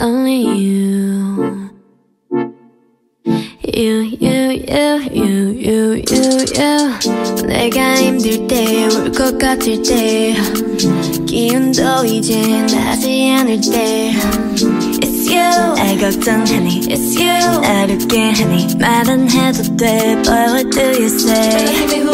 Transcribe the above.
only you. You, you, you, you, you, you, you. 내가 힘들 때, 울 것 같을 때. 기운도 이제 나지 않을 때. It's you. 날 걱정하니. It's you. 날 웃게 하니. 말은 해도 돼. But what do you say?